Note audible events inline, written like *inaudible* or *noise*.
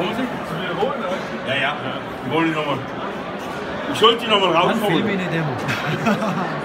Kommen Sie? Ja, ja. Wir wollen nochmal. Ich sollte die nochmal Dann filme rausholen. ich eine Demo. *laughs*